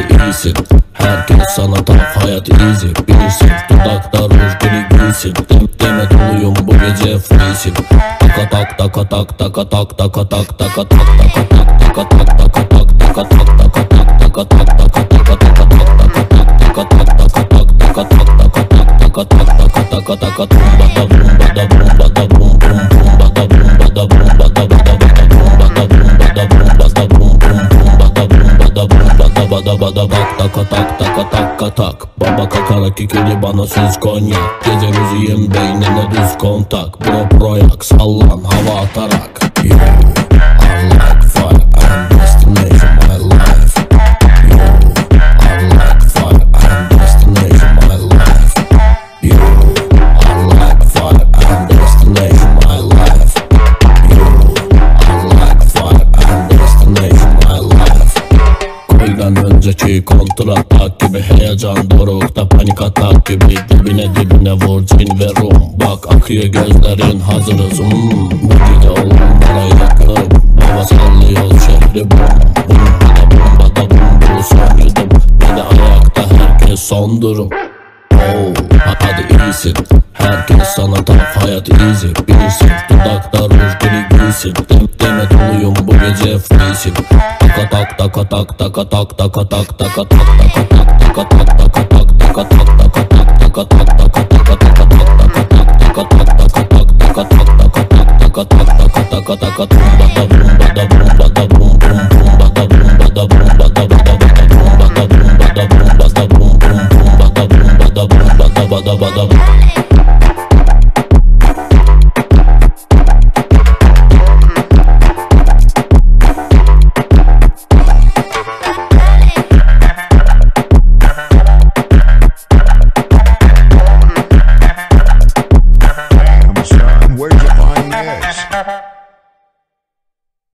iyisin Herkes sana tak hayat easy Bilirsin dudaklar ruj gri giysin Dem deme doluyum bu gece freesin Taka tak taka tak taka tak taka tak taka tak taka tak taka tak taka tak taka tak taka tak taka tak taka tak taka tak taka tak taka tak taka tak taka tak taka tak taka tak taka taka tumba da bumba da bumba da bum bum bumba bumba da ba da ba da bak taka tak taka tak Baba kakarak ikili bana süz konyak. Gece müziğin beynine düz kontak. Bro proyak sallan hava atarak. You önceki kontrat tak gibi Heyecan dorukta panik atak gibi. Dibine dibine vur cin ve rum. Bak akıyor gözlerin hazırız. Hmm. Bu gece olanlara yakın. Baba sallıyor şehri bum Bum da bum da bum Bu son yudum Ve de ayakta herkes son durum Oh, hadi iyisin Herkes sana tak hayat easy. Bilirsin dudaklar ruj gri Dem deme doluyum bu gece freesin Taka tak taka tak taka tak taka tak taka tak taka tak taka tak taka tak taka tak taka tak taka tak taka taka taka tak taka tak